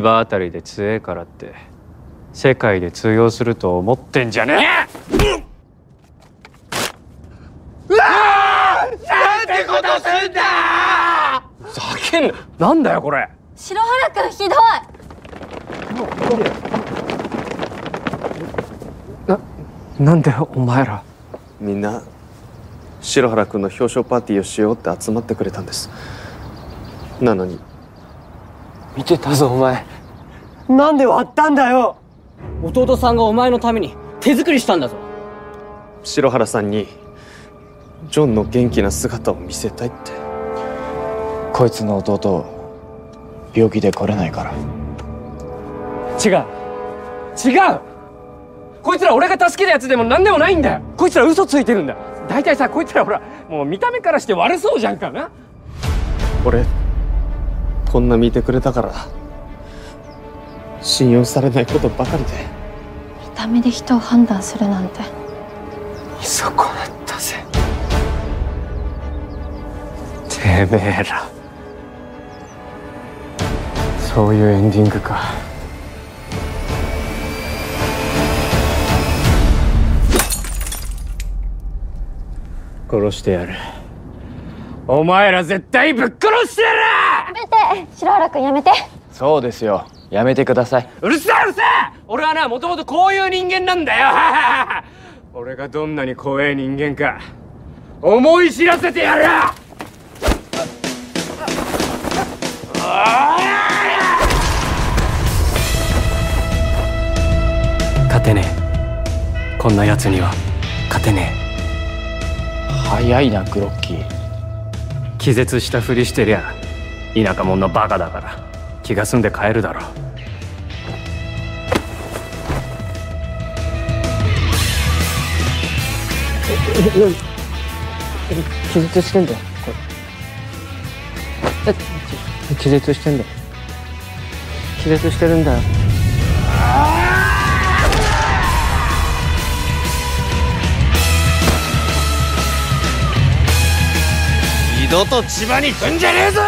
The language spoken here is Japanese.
場あたりで強えからって世界で通用すると思ってんじゃねえ！うわなんてことすんだふざけんな！なんだよこれ！篠原くんひどい！ななんでお前ら？みんな白原君の表彰パーティーをしようって集まってくれたんです。なのに見てたぞお前。なんで割ったんだよ。弟さんがお前のために手作りしたんだぞ。白原さんにジョンの元気な姿を見せたいって。こいつの弟病気で来れないから。違う。違う。こいつら俺が助けたやつでも何でもないんだよ。こいつら嘘ついてるんだ大体さこいつらほらもう見た目からして悪そうじゃんかな。俺こんな見てくれたから信用されないことばかりで。見た目で人を判断するなんて。見損なったぜ。てめえら。そういうエンディングか。殺してやる。お前ら絶対ぶっ殺してやる！やめて。篠原くんやめて。そうですよ。やめてください。うるせえうるせえ。俺はなもともとこういう人間なんだよ。俺がどんなに怖え人間か思い知らせてやる。勝てねえ。こんな奴には勝てね早いなグロッキー。え気絶したふりしてりゃ田舎者のバカだから。気が済んで帰るだろう。気絶してんだよ。これ。え気絶してんだよ。気絶してるんだよ。二度と千葉に来んじゃねえぞ